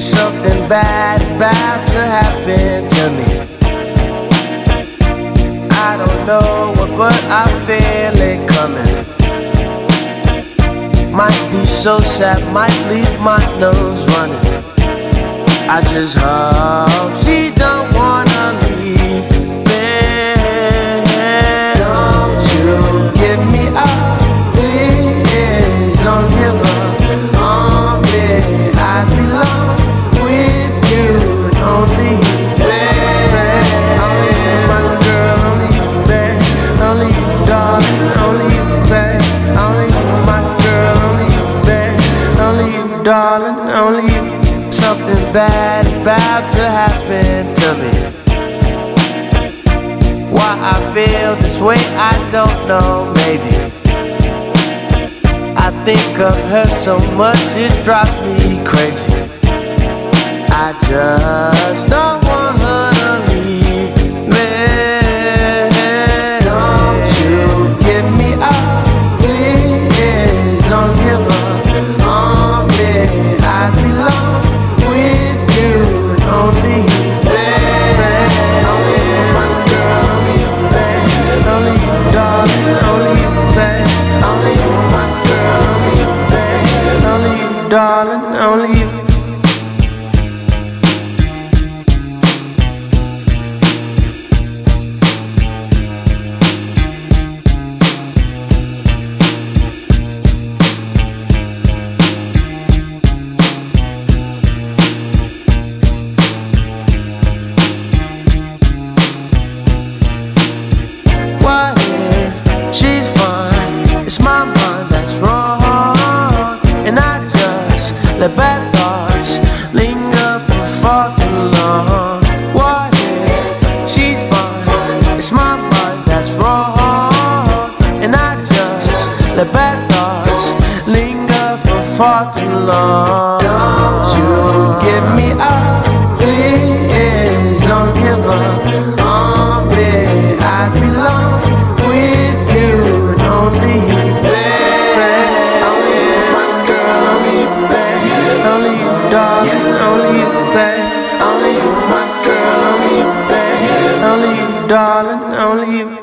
Something bad about to happen to me. I don't know what, but I feel it coming. Might be so sad, might leave my nose running. I just hope she don't darling, only you. Something bad is about to happen to me. Why I feel this way, I don't know, maybe. I think of her so much, it drives me crazy. I just It's my mind that's wrong, and I just let bad thoughts linger for far too long. What if she's fine? It's my mind that's wrong, and I just let bad thoughts linger for far too long. Don't you give me up, Only you,